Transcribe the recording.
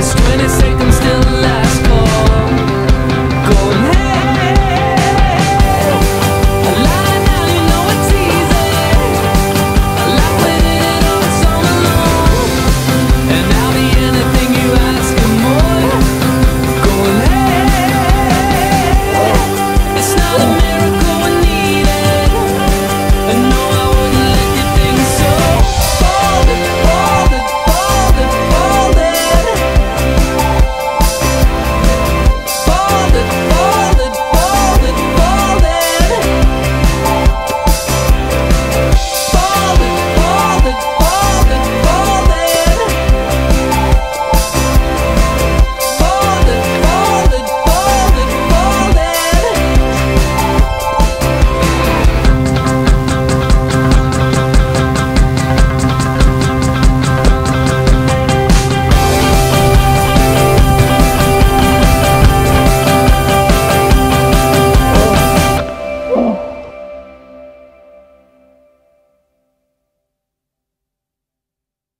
It's when it's